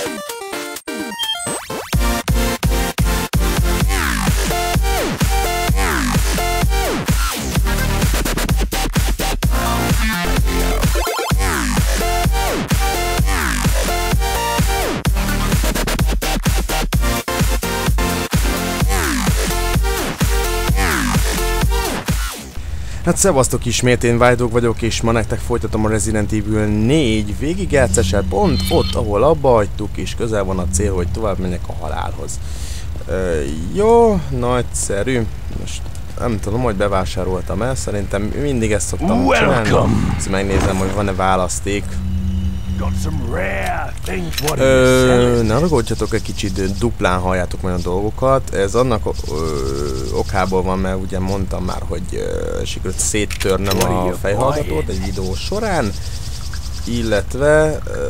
Bye. Hát szevasztok ismét, én Vájdog vagyok, és ma nektek folytatom a Resident Evil 4 végigjátszását, pont ott, ahol abba hagytuk, és közel van a cél, hogy tovább menjek a halálhoz. Ö, jó, nagyszerű. Most nem tudom, hogy bevásároltam el, szerintem mindig ezt szoktam Welcome. csinálni. Ezt megnézem, hogy van-e választék. Ö, ne ragudjatok egy kicsit, duplán halljátok olyan dolgokat. Ez annak ö, okából van, mert ugye mondtam már, hogy ö, sikerült széttörnöm a fejhallgatót egy videó során, illetve ö,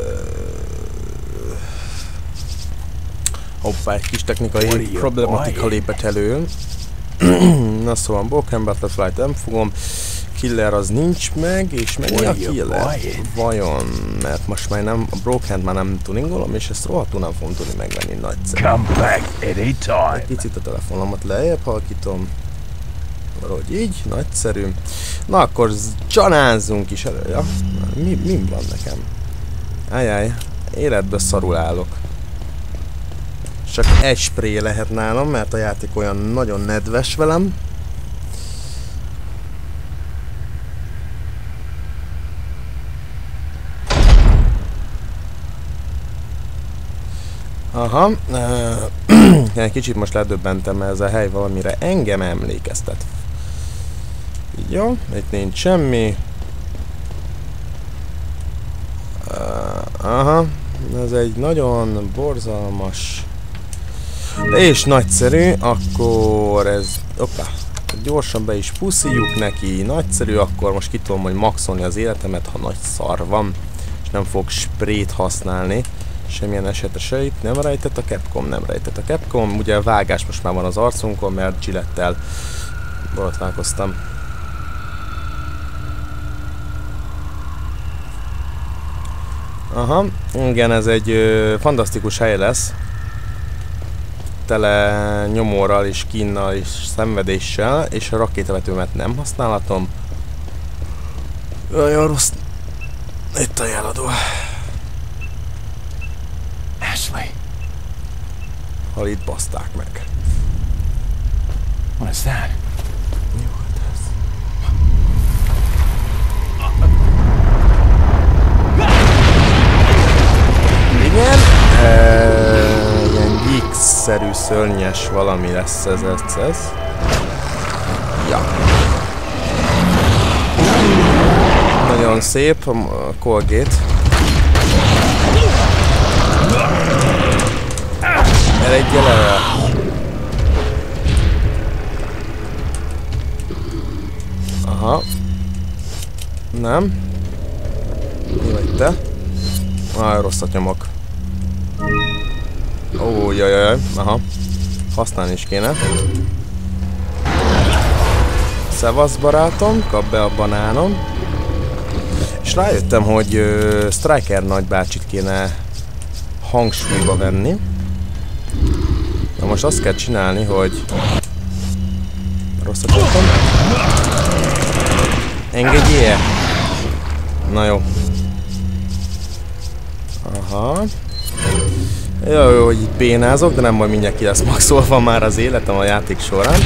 hoppá, egy kis technikai problematika lépett elő. Na szóval Broken Butterfly-t nem fogom, Killer az nincs meg, és mennyi a killer? Vajon, mert most már nem, a broken már nem tuningolom, és ezt rohadtul nem fogom tudni megvenni nagyszerű. Come back anytime. Egy picit a telefonomat lejjebb halkítom. Valahogy így, nagyszerű. Na akkor csanázzunk is elő. Ja, mi, mi van nekem? Ajaj, életbe szarul állok. Csak egy spré lehet nálam, mert a játék olyan nagyon nedves velem. Aha, egy kicsit most ledöbbentem, mert ez a hely valamire engem emlékeztet. Jó, itt nincs semmi. Aha, ez egy nagyon borzalmas és nagyszerű, akkor ez, opa, gyorsan be is puszíjuk neki, nagyszerű, akkor most ki tudom, hogy maxolni az életemet, ha nagy szar van, és nem fog sprét használni. Semmilyen esetre se itt nem rejtett a Capcom, nem rejtett a Capcom. Ugye a vágás most már van az arcunkon, mert Gillettel borotválkoztam. Aha, igen, ez egy ö, fantasztikus hely lesz. Tele nyomorral és kínnal és szenvedéssel, és a rakétavetőmet nem használhatom. Olyan rossz. Itt a jeladó. Ashley, Ha itt baszták meg. what is that? Mi volt ez? Igen, e, ilyen geek-szerű szörnyes valami lesz ez, ez, ez. Ja. Nagyon szép a Colgate. Eredj el Aha. Nem. Mi vagy te? Ah, rosszat nyomok. Ó, jaj, jaj. Aha. Használni is kéne. Szevasz barátom, kap be a banánom. És rájöttem, hogy ö, Striker nagybácsit kéne hangsúlyba venni. Most azt kell csinálni, hogy... Rosszat nyomtam. Engedjél! Na jó. Aha. Jó, jó, hogy itt bénázok, de nem majd mindjárt ki lesz maxolva már az életem a játék során.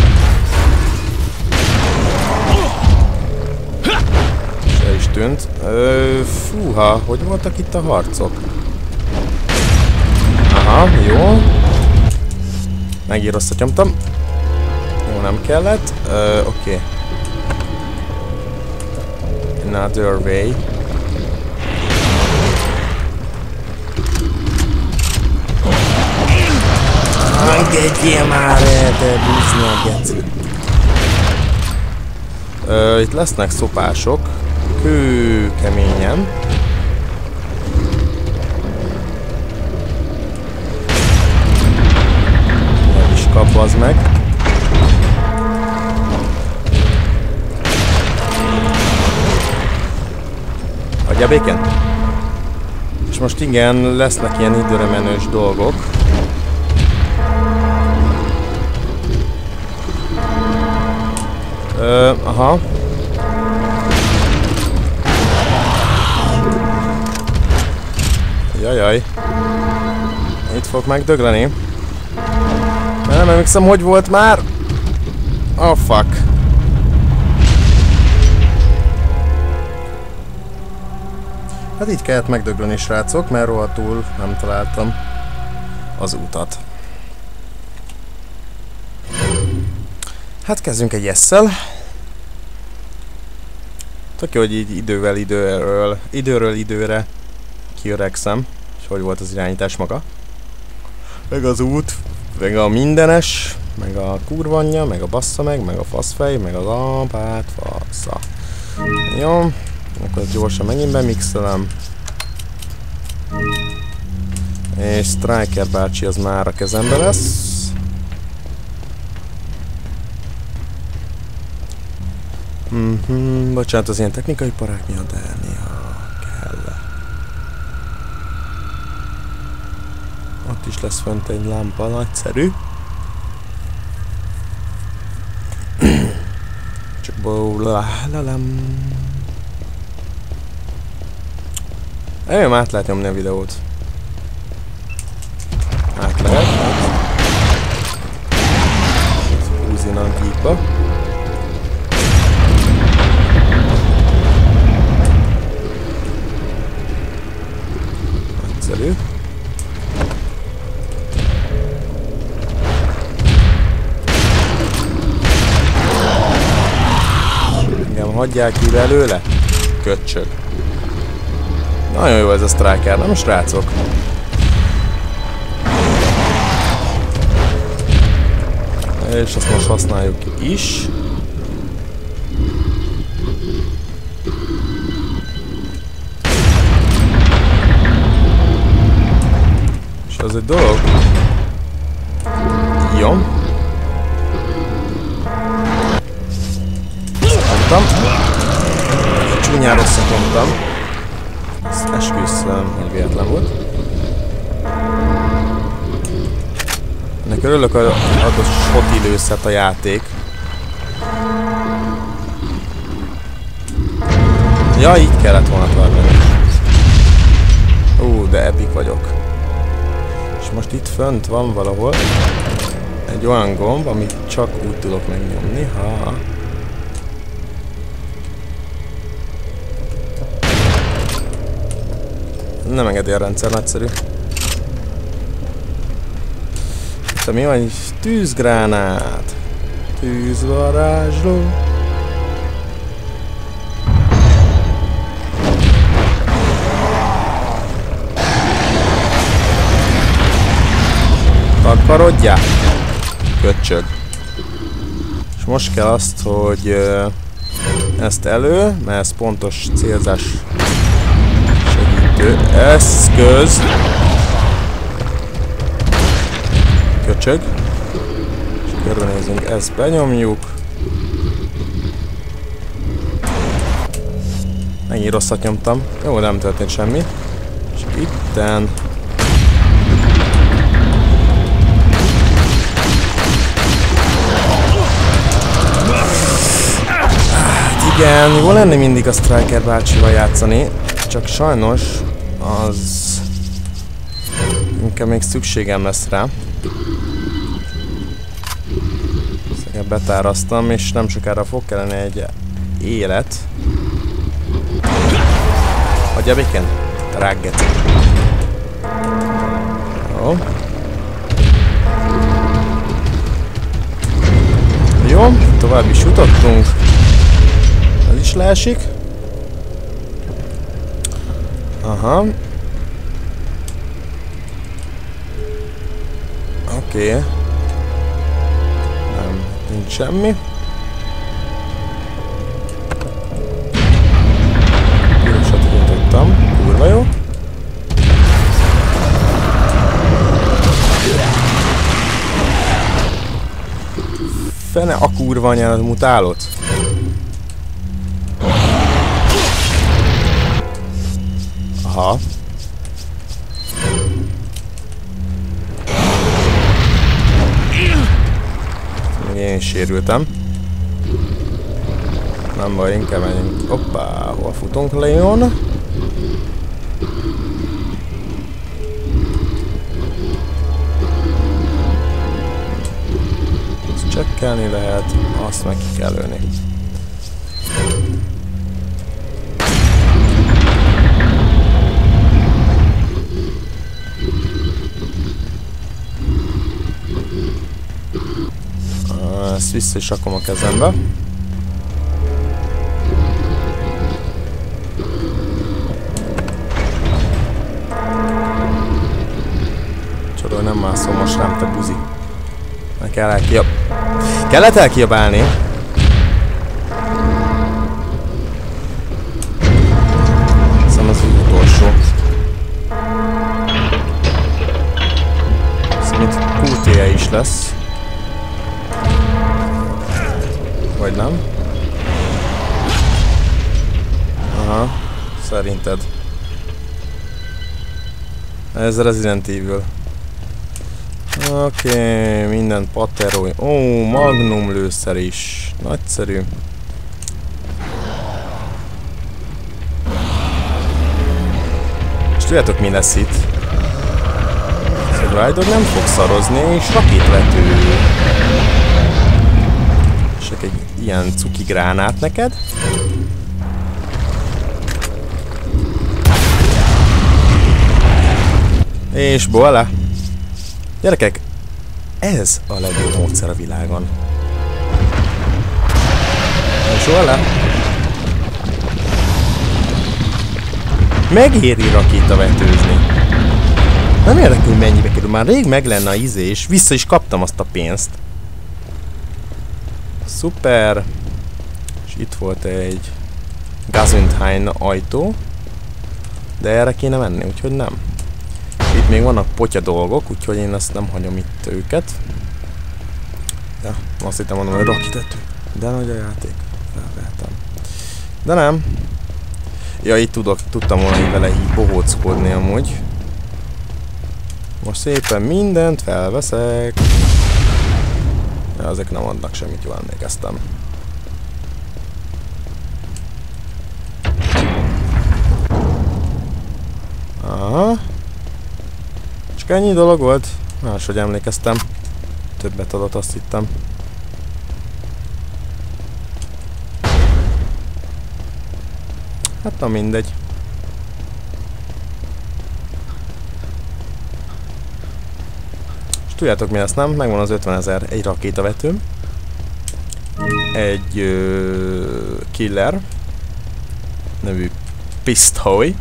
Se is tűnt. Ö, fúha, hogy voltak itt a harcok? Aha, jó. Megint rosszat nyomtam. Jó, nem kellett. Ö, oké. Okay. Another way. Engedjél már el, de bízni a geci. Ö, itt lesznek szopások. Kő keményen. Az meg. Hagyja békén? És most igen, lesznek ilyen időre menős dolgok. Ö, aha. Jajaj. Itt fog megdögleni. Nem emlékszem, hogy volt már. Oh fuck. Hát így kellett megdögleni, srácok, mert rohadtul nem találtam az utat. Hát kezdjünk egy esszel. Tök jó, hogy így idővel időről, időről időre kiöregszem, és hogy volt az irányítás maga. Meg az út, meg a mindenes, meg a kurvanya, meg a bassza meg, meg a faszfej, meg az apát fassa. Jó, akkor gyorsan megint bemixelem. És Striker bácsi az már a kezembe lesz. Mhm, bocsánat az ilyen technikai parák miatt, de néha kell. Ott is lesz fönt egy lámpa, nagyszerű. Csak bólalam. Eljön át lehet nyomni a videót. Át lehet. A hagyják ki belőle? Köcsög. Nagyon jó ez a striker, nem srácok? És azt most használjuk is. És az egy dolog. Jó. Mondtam. Csúnyán rosszat mondtam. Ezt esküszöm, hogy véletlen volt. Ennek örülök, hogy adott sok időszet a játék. Ja, így kellett volna tartani. Ú, de epic vagyok. És most itt fönt van valahol egy olyan gomb, amit csak úgy tudok megnyomni, ha Nem engedi a rendszer, nagyszerű. Itt mi van? Tűzgránát. Tűzvarázsló. Takarodjál! Köcsög. És most kell azt, hogy ezt elő, mert ez pontos célzás eszköz. Köcsög. És körbenézünk, ezt benyomjuk. Mennyi rosszat nyomtam. Jó, nem történt semmi. És itten... Hát igen, jó lenne mindig a Striker bácsival játszani, csak sajnos az inkább még szükségem lesz rá. Ezt betáraztam, és nem sokára fog kellene egy élet. Hagyja békén? Rágget. Jó. Jó, tovább is jutottunk. Ez is leesik. Aha. Oké. Okay. Nem, nincs semmi. Pirosat kinyitottam. Kurva. Fene a kurva anyád mutálot. Aha. Én sérültem. Nem baj, inkább menjünk. Hoppá, hol futunk, Leon? Ezt csekkelni lehet, azt meg ki kell lőni. Vissza is rakom a kezembe. Csoda, hogy nem mászol most rám, te buzi. Meg kell elkiab... Kellett elkiabálni? Hiszem az utolsó. Hiszem is lesz. Vagy nem? Aha, szerinted. Ez Resident Evil. Oké, minden paterói. Ó, oh, magnum lőszer is. Nagyszerű. És tudjátok mi lesz itt? Ride nem fog szarozni, és rakétvető. És egy ilyen cuki gránát neked. És bola! Gyerekek, ez a legjobb módszer a világon. És bola! Megéri rakétavetőzni. Nem érdekel, hogy mennyibe kerül. Már rég meg lenne a izé, és vissza is kaptam azt a pénzt. Szuper. És itt volt egy Gazentine ajtó. De erre kéne menni, úgyhogy nem. Itt még vannak potya dolgok, úgyhogy én ezt nem hagyom itt őket. Ja, azt hittem mondom, hogy rakitető. De nagy a játék. Felvehetem. De nem. Ja, itt tudok, tudtam volna vele így bohóckodni amúgy. Most szépen mindent felveszek. Ja, ezek nem adnak semmit, jól emlékeztem. Aha. Csak ennyi dolog volt? Máshogy emlékeztem. Többet adott, azt hittem. Hát na mindegy. Tudjátok mi lesz, nem? Megvan az 50 ezer egy rakétavetőm. Egy ö, killer nevű pisztoly.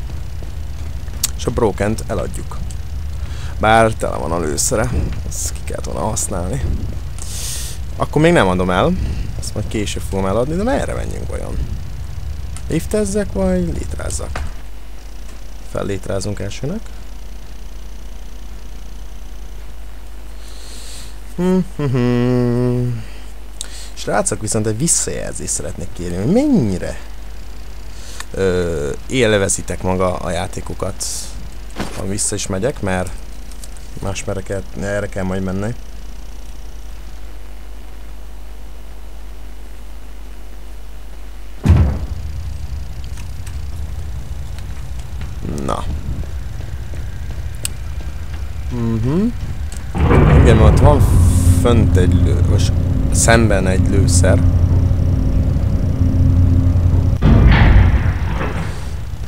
És a broken eladjuk. Bár tele van a lőszere. Ezt ki kellett volna használni. Akkor még nem adom el. Ezt majd később fogom eladni, de merre menjünk vajon? Liftezzek, vagy létrázzak? Fellétrázunk elsőnek. Srácok, viszont egy visszajelzést szeretnék kérni, hogy mennyire ö, élvezitek maga a játékokat, ha vissza is megyek, mert más mereket, erre kell majd menni. Na. Mhm. Igen, ott van fönt egy lő, most szemben egy lőszer.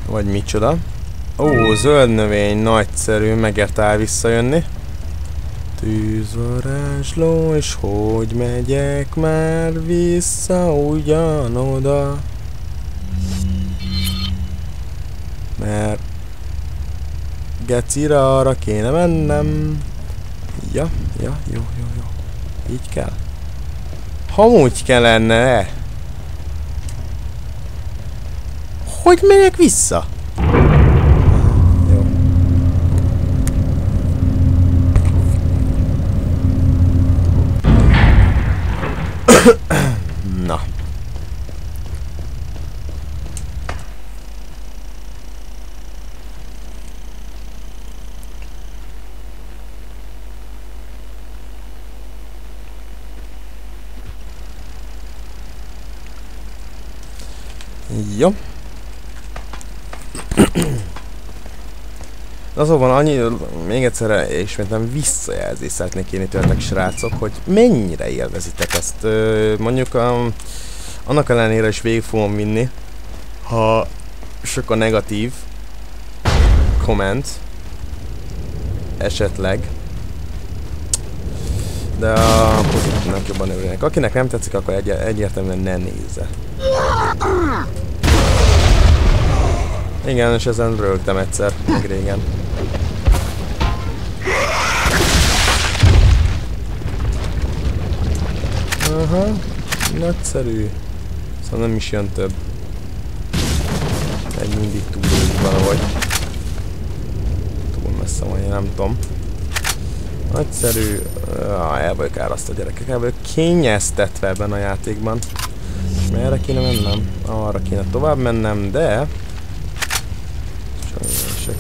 Vagy micsoda. Ó, zöld növény, nagyszerű, megérte visszajönni. Tűzvarázsló, és hogy megyek már vissza ugyanoda? Mert gecira arra kéne mennem. Ja, ja, jó, jó, jó. Így kell. Hamúgy kellene. Hogy megyek vissza? Jó. Na. Jó. Azonban annyi, még egyszer ismétlem visszajelzést szeretnék kérni tőletek srácok, hogy mennyire élvezitek ezt. Ö, mondjuk um, annak ellenére is végig fogom vinni, ha sok a negatív komment, esetleg, de a pozitívnak jobban örülnek. Akinek nem tetszik, akkor egy egyértelműen ne nézze. Igen, és ezen rögtem egyszer, még régen. Aha, nagyszerű. Szóval nem is jön több. Egy mindig túl valahogy. Túl messze van, én nem tudom. Nagyszerű. Ah, el vagyok áraszt a gyerekek, el vagyok kényeztetve ebben a játékban. És merre kéne mennem? Arra kéne tovább mennem, de...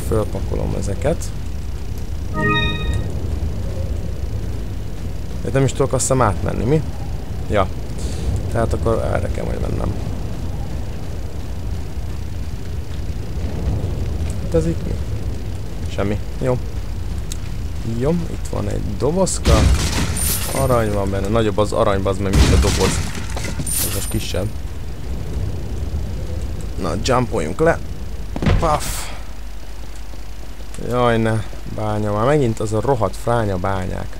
Fölpakolom ezeket. De nem is tudok azt hiszem átmenni, mi? Ja. Tehát akkor erre kell majd mennem. Hát ez itt mi? Semmi. Jó. Jó, itt van egy dobozka. Arany van benne. Nagyobb az aranyba az meg, mint a doboz. Ez most kisebb. Na, jumpoljunk le. Paf. Jaj, ne. Bánya. Már megint az a rohadt fránya bányák.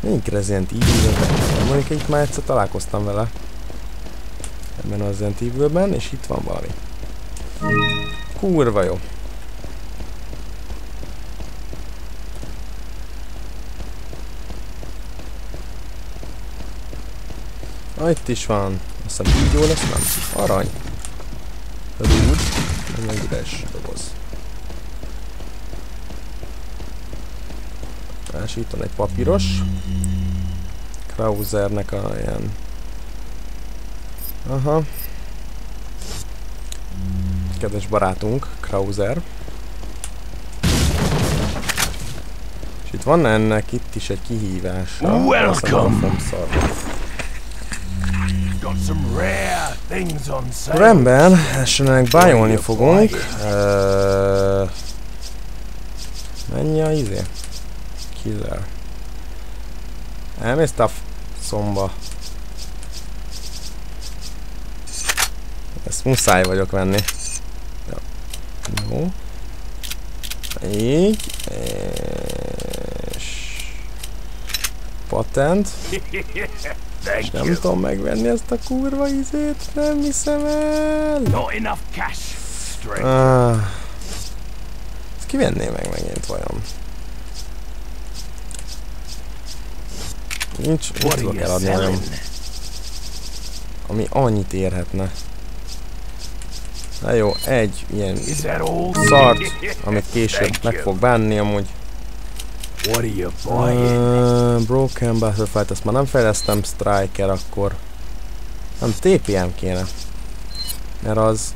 Melyik Resident Evil-ben? Mondjuk itt már egyszer találkoztam vele. Ebben a Resident Evil-ben, és itt van valami. Kurva jó. Ah, itt is van. Azt hiszem így jó lesz, nem? Arany. Rúd. Ez meg üres doboz. Más itt van egy papíros. Krausernek a ilyen... Aha. Kedves barátunk, Krauser. És itt van ennek itt is egy kihívás. Welcome! Rendben, elsőnek bájolni fogunk. Uh, Mennyi a izé? Killer. Elmész a szomba. Ezt muszáj vagyok venni. Ja. Jó. Így. És... Patent. És nem tudom megvenni ezt a kurva izét, nem hiszem el. Not enough cash. Ah. Ezt kivenné meg megint vajon? Nincs, mit tudok eladni nagyon. Ami annyit érhetne. Na jó, egy ilyen szart, amit később meg fog bánni amúgy. Uh, broken Battlefight, ezt már nem fejlesztem, Striker akkor. Nem, TPM kéne. Mert az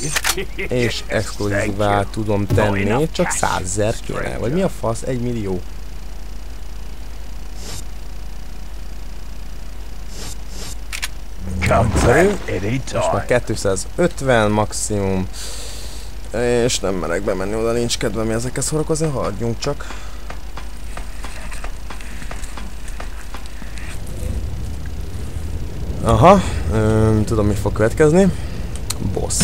és exkluzívá tudom tenni, csak százezer kéne. Vagy mi a fasz? Egy millió. Nagyszerű. Most már 250 maximum. És nem merek bemenni oda, nincs kedvem ezekkel szórakozni, hagyjunk csak. Aha, öm, tudom mi fog következni. Boss.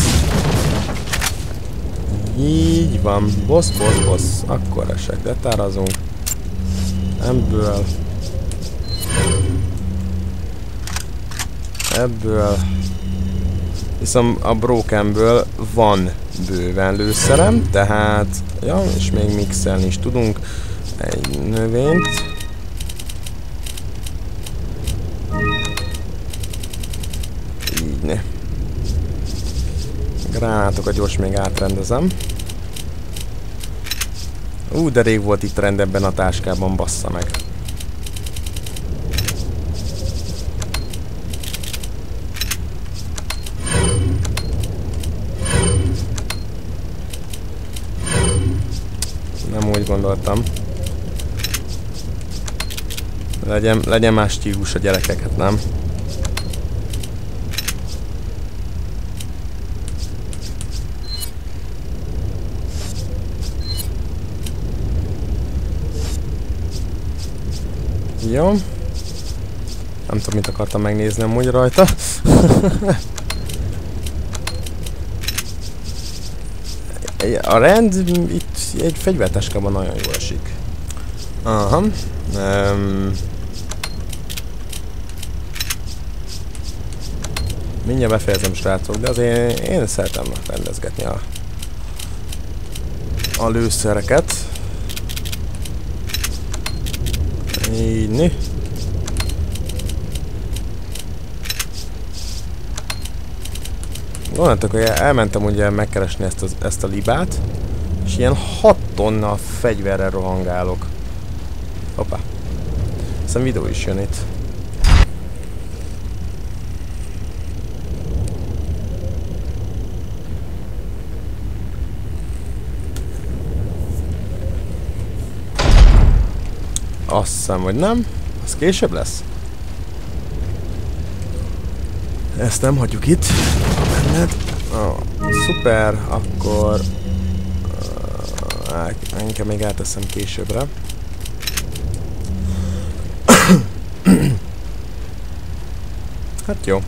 Így van, boss, boss, boss. Akkor esek, letárazunk. Ebből Ebből... Viszont a Brokenből van bőven lőszerem, tehát... Ja, és még mixelni is tudunk egy növényt. Így ne. Gránátokat gyors még átrendezem. Ú, de rég volt itt rend ebben a táskában, bassza meg. úgy gondoltam. Legyen, legyen más stílus a gyerekeket, nem? Jó. Nem tudom, mit akartam megnézni amúgy rajta. a rend itt egy fegyverteskában nagyon jól esik. Aha. Um, mindjárt befejezem srácok, de azért én szeretem rendezgetni a, a lőszereket. Így, né. Gondoltok, hogy elmentem ugye megkeresni ezt, az, ezt a libát, ilyen 6 tonna fegyverrel rohangálok. Hoppá. Aztán videó is jön itt. Azt hiszem, hogy nem. Az később lesz. Ezt nem hagyjuk itt. Benned. Oh, szuper, akkor... Uh, inkább még áteszem későbbre. hát jó.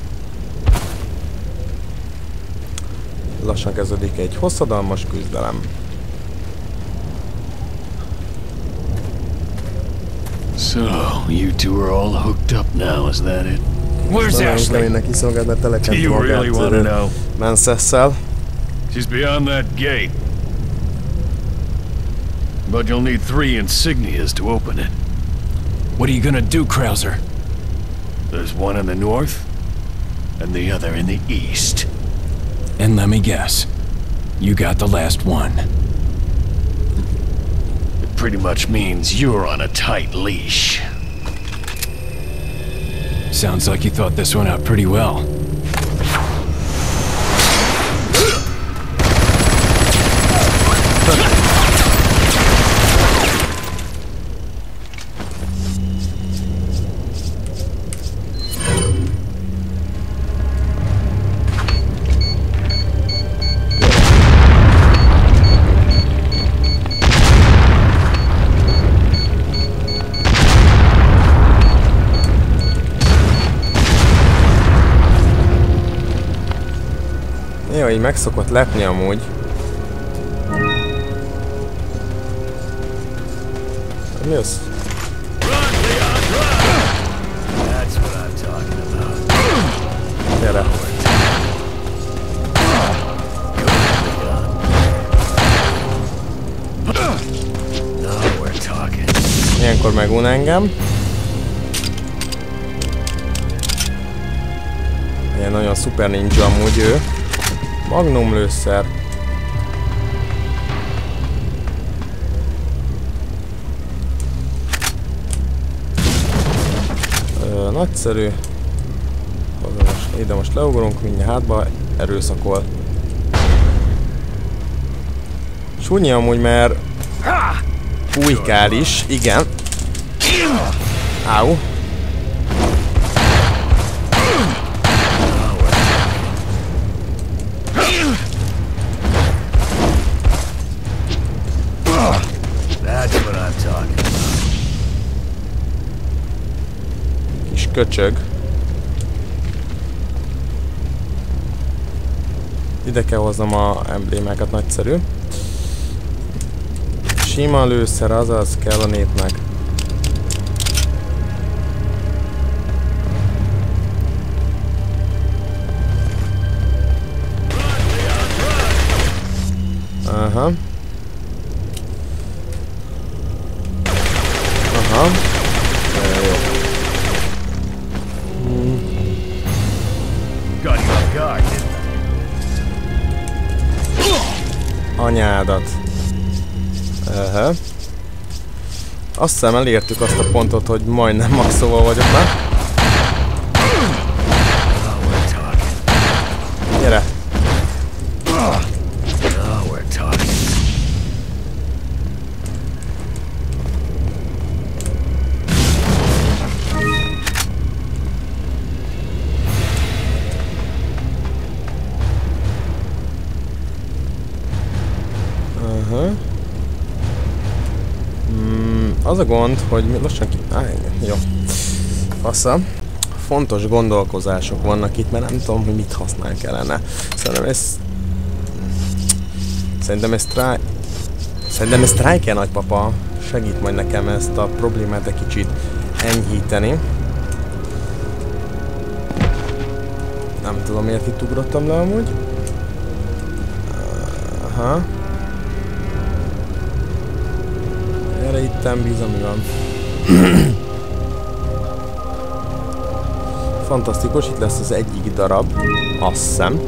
Lassan kezdődik egy hosszadalmas küzdelem. So, you two are all hooked up now, is that it? Where's Ashley? mert Do you really want to know? Mancessel. She's beyond that gate. But you'll need three insignias to open it. What are you gonna do, Krauser? There's one in the north, and the other in the east. And let me guess. You got the last one. It pretty much means you're on a tight leash. Sounds like you thought this one out pretty well. Így meg szokott lepni amúgy. Mi az? Gyere. Ilyenkor megun engem. Ilyen nagyon szuper ninja amúgy ő. Magnum lőszer. Ö, nagyszerű. Oda most, ide most leugorunk, mindjárt hátba erőszakol. Súnyi amúgy, mert fújkál is, igen. Áú. Köcsög. Ide kell hoznom a emblémákat, nagyszerű. Sima lőszer, azaz kell a népnek. Aha. Aha. Aha. Azt hiszem elértük azt a pontot, hogy majdnem maxóval vagyok már. Az a gond, hogy lassan ki... Á, jó. Fasza. Fontos gondolkozások vannak itt, mert nem tudom, hogy mit használ kellene. Szerintem ez... Szerintem ez try... Szerintem ez Strike nagypapa segít majd nekem ezt a problémát egy kicsit enyhíteni. Nem tudom miért itt ugrottam le amúgy. Aha. Erre itten bízom, mi van. Fantasztikus, itt lesz az egyik darab. Azt hiszem.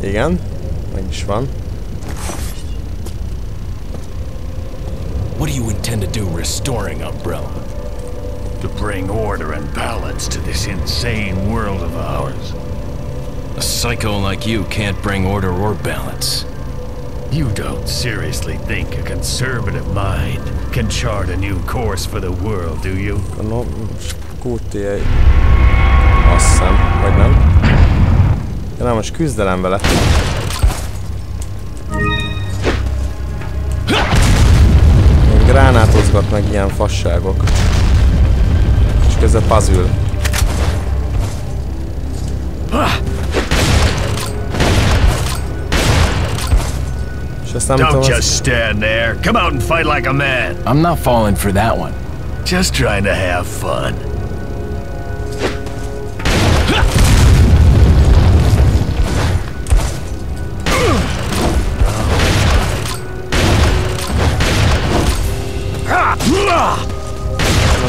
Igen, meg is van. What do you intend to do restoring Umbrella? To bring order and balance to this insane world of ours. A psycho like you can't bring order or balance. You don't seriously think a conservative mind can chart a new course for the world, do you? No, skúti egy... Azt hiszem, vagy nem. Ja, nem, most küzdelem vele. Gránátozgat meg ilyen fasságok. És közben puzzle. Nem tudom, Don't just stand there. Come out and fight like a man. I'm not falling for that one. Just trying to have fun.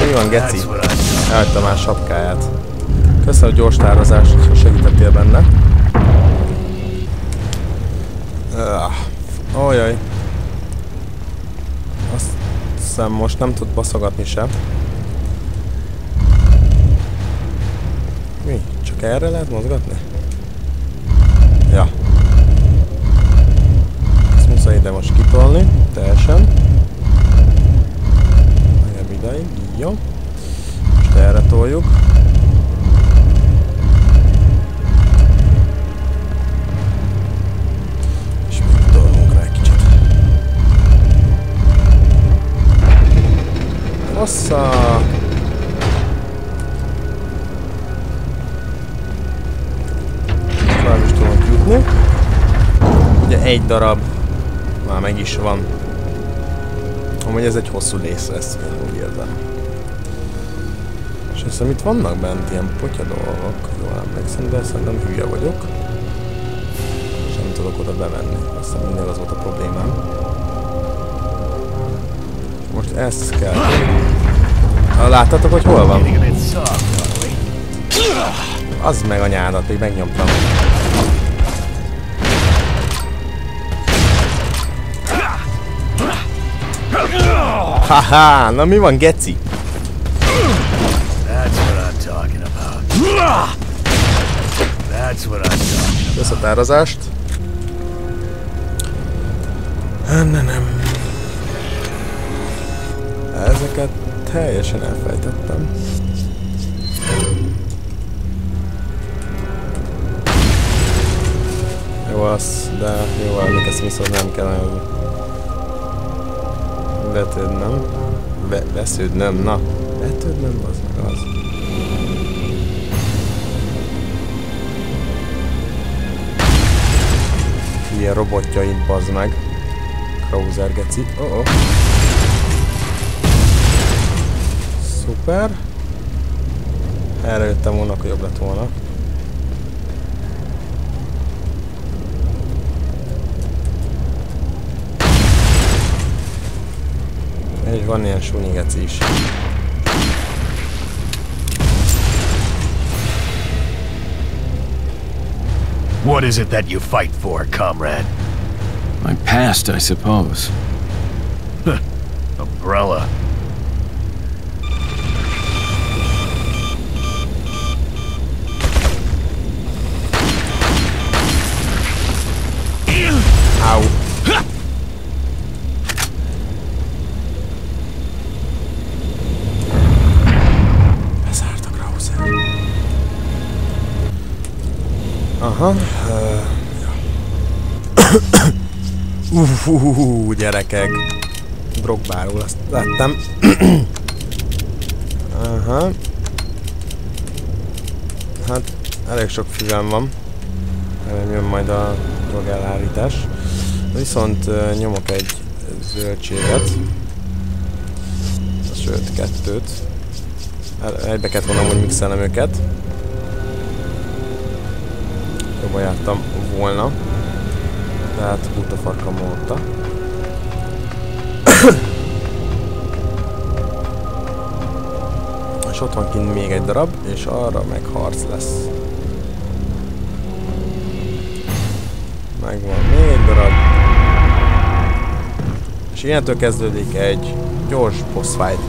Mi van, geci? Elhagyta már sapkáját. Köszönöm a gyors tározást, hogy segítettél benne. Hiszem most nem tud baszogatni se. Mi? Csak erre lehet mozgatni? Ja. Ezt muszáj ide most kitolni, teljesen. Legalább ideig, jó. Most erre toljuk. Hossza! Fel is tudunk jutni. Ugye egy darab már meg is van. Amúgy ez egy hosszú rész lesz, én úgy érzem. És hiszem itt vannak bent ilyen potya dolgok, jól emlékszem, de szerintem hülye vagyok. És nem tudok oda bemenni. Azt hiszem mindig az volt a problémám. Most ezt kell. Láttatok, hogy hol van? A? Az meg a nyádat, még megnyomtam. Haha, na mi van, geci? I'm talking Összetározást. Nem, nem, nem. Ezeket teljesen elfelejtettem. Jó az, de jó emlékeztem, viszont nem kell nagyon vetődnöm. Ve vesződnöm, na. Vetődnöm, az meg az. Ilyen robotjait bazd meg. Krauser geci. Oh -oh. Szuper. Erre jöttem volna, akkor jobb lett volna. És van ilyen sunyi geci is. What is it that you fight for, comrade? My past, I suppose. Umbrella. Au. Bezárt a Krauser. Aha. Uh, ja. Uhuhuhu, gyerekek. Drogbáról azt láttam. Aha. Hát, elég sok füvem van. Nem jön majd a drogellárítás. Viszont nyomok egy zöldséget. Sőt, kettőt. Egybe kellett volna, hogy mixelnem őket. Jobban jártam volna. De hát a farkam mondta. és ott van kint még egy darab, és arra meg harc lesz. Megvan És ilyentől kezdődik egy gyors boss fight.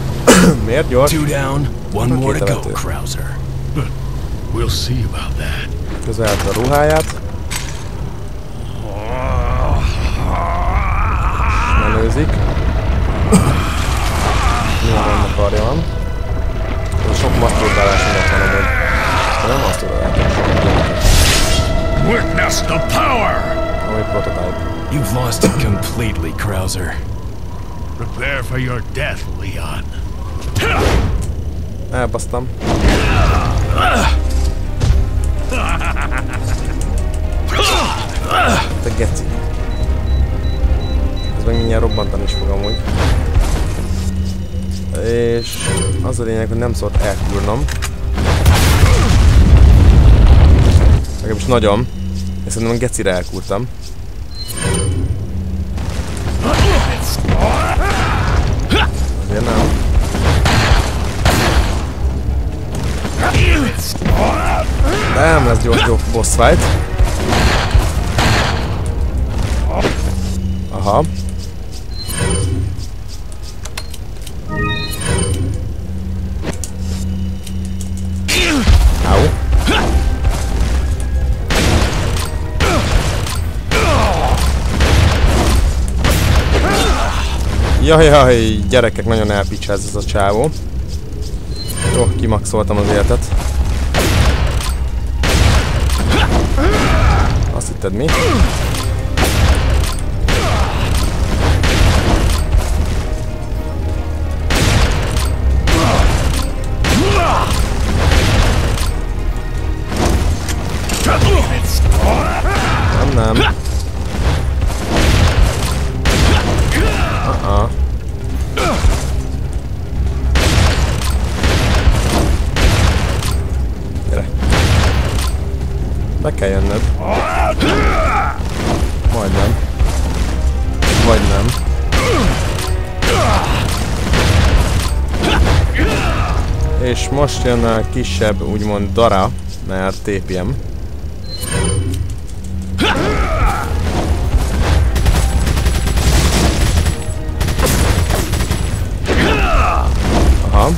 Miért gyors? Two down, one more to go, Krauser. We'll see about that. Közelte a ruháját. Menőzik. Nyilván akarja van. Ez sok maszturbálás miatt van amúgy. Nem maszturbálás. Witness the power! Amúgy prototype. You've lost it completely, Krauser. Prepare for your death, Leon. Elbasztam. Te geci. Ez meg mindjárt robbantani is fog amúgy. És az a lényeg, hogy nem szólt elkülnom. Legalábbis nagyon. És szerintem gecire elkúrtam. Azért nem. Nem lesz gyors, gyors boss fight. Aha. Jaj, jaj, gyerekek, nagyon elpicsáz ez a csávó. Jó, kimaxoltam az életet. Azt hitted mi? Jön a kisebb, úgymond dara, mert TPM. Aha,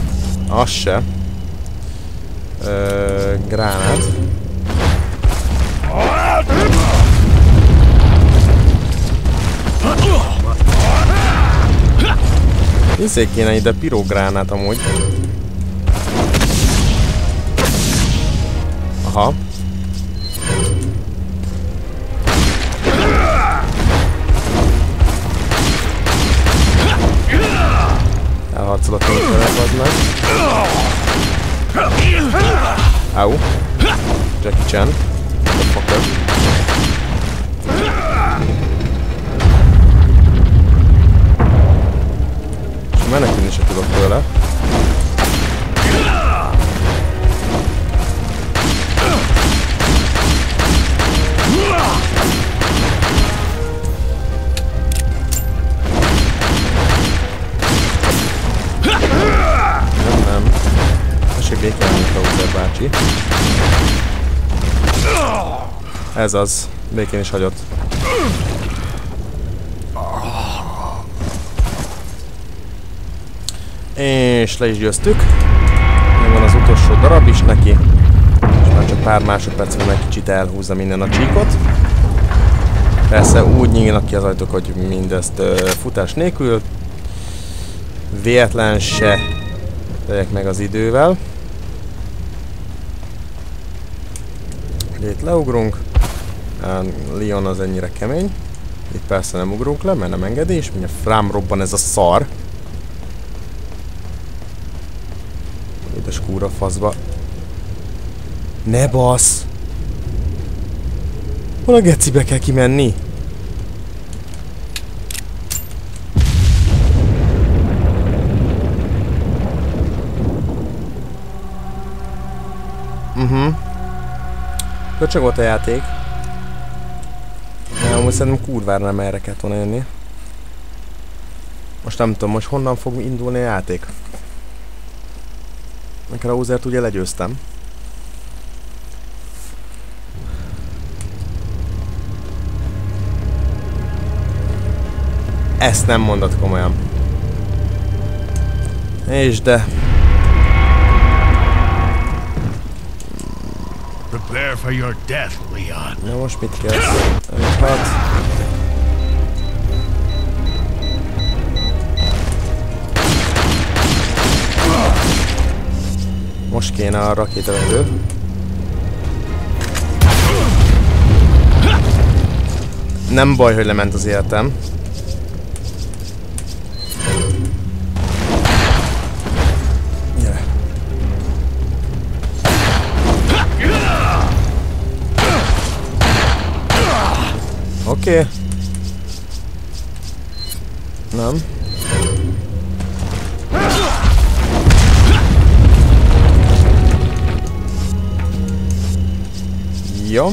az se. Ö, gránát. Izé kéne ide pirogránát amúgy. Aha. Elharcolottam a követ, az meg. Au. Jackie Chan. Motherfucker. És menekülni se tudok tőle. Békén, Bowser bácsi. Ez az. Békén is hagyott. És le is győztük. Megvan az utolsó darab is neki. És már csak pár másodpercre meg kicsit elhúzza minden a csíkot. Persze úgy nyílnak ki az ajtók, hogy mindezt ö, futás nélkül. Véletlen se legyek meg az idővel. Itt leugrunk. Leon az ennyire kemény. Itt persze nem ugrunk le, mert nem engedés, mindjárt frám robban ez a szar. Édes kúra faszba. Ne basz! Hol a gecibe kell kimenni? Köcsög volt a játék. Ja, amúgy szerintem kurvára nem erre kellett volna jönni. Most nem tudom, most honnan fog indulni a játék. Meg a Rausert ugye legyőztem. Ezt nem mondod komolyan. És de... Prepare for your death, Leon. Na most mit kell? Hát... Most kéne a rakétavető. Nem baj, hogy lement az életem. Oké. Okay. Nem. Jó.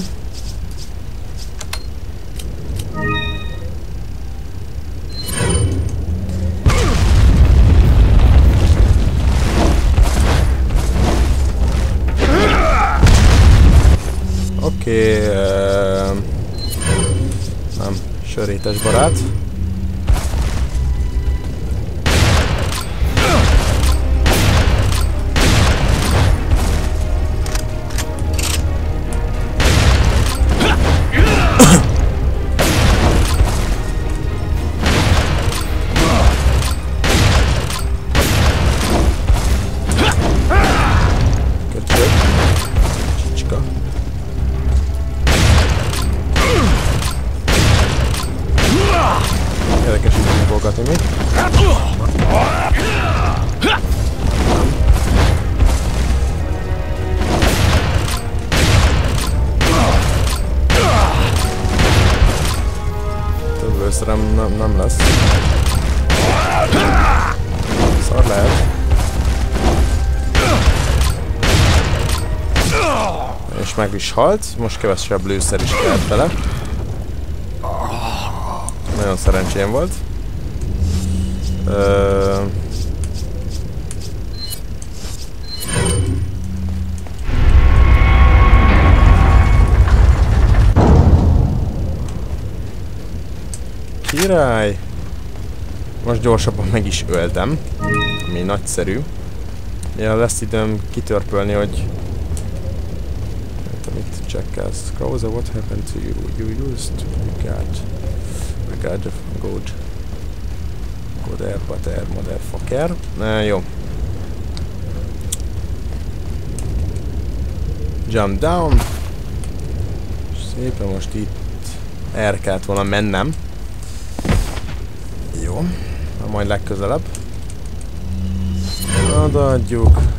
Oké. Okay, uh, nem, sörétes barát. Köcsög. Halt, most kevesebb lőszer is kellett vele. Nagyon szerencsém volt. Ö... Király! Most gyorsabban meg is öltem, ami nagyszerű. Ja, lesz időm kitörpölni, hogy... Checkelsz. Krauser, what happened to you? You used regard. Regard of good. Goder, pater, motherfucker. Na, jó. Jump down. Szépen most itt erre kellett volna mennem. Jó. Na, majd legközelebb. Odaadjuk.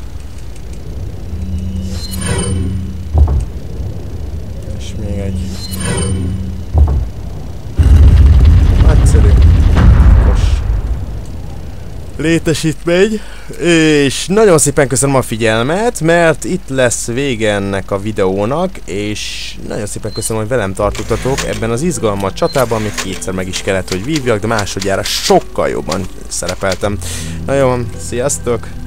Létesítmény. És nagyon szépen köszönöm a figyelmet, mert itt lesz vége ennek a videónak, és nagyon szépen köszönöm, hogy velem tartottatok ebben az izgalmas csatában, amit kétszer meg is kellett, hogy vívjak, de másodjára sokkal jobban szerepeltem. Na jó, sziasztok!